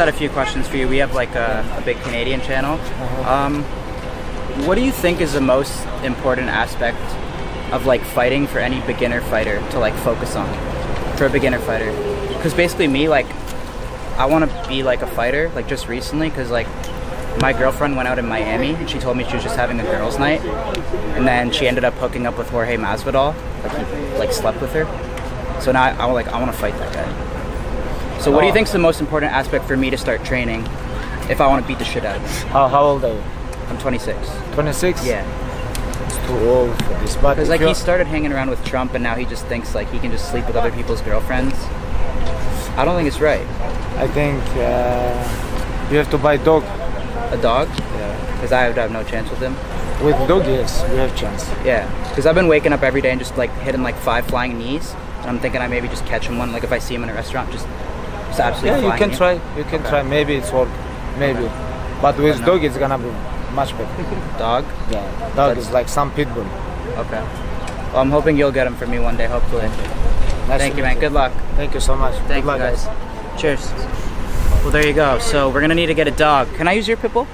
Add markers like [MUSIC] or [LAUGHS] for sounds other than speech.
had a few questions for you. We have like a, a big Canadian channel. Uh-huh. Um, what do you think is the most important aspect of like fighting for any beginner fighter to like focus on for a beginner fighter? Because basically, me like I want to be like a fighter. Like just recently, because like my girlfriend went out in Miami and she told me she was just having a girls' night, and then she ended up hooking up with Jorge Masvidal. Like he like slept with her. So now I, I like I want to fight that guy. So what do you Oh. think is the most important aspect for me to start training if I want to beat the shit out of him? How, how old are you? I'm 26. 26? Yeah. It's too old for this. Because like he started hanging around with Trump and now he just thinks like he can just sleep with other people's girlfriends. I don't think it's right. I think uh, you have to buy dog. A dog? Yeah. Because I would have no chance with him. With dog, yes, we have chance. Yeah. Because I've been waking up every day and just like hitting like five flying knees. And I'm thinking I maybe just catch him one. Like if I see him in a restaurant, just, just absolutely Yeah, you can knee. try. You can Okay. try. Maybe it's work. Maybe. But with no. dog, it's gonna be much better. [LAUGHS] Dog? yeah. Dog is like some pit bull. Okay. Well, I'm hoping you'll get him for me one day, hopefully. Nice Thank you, man. Good luck. Thank you so much. Thank Good you, luck, guys. Cheers. Well, there you go. So we're gonna need to get a dog. Can I use your pit bull?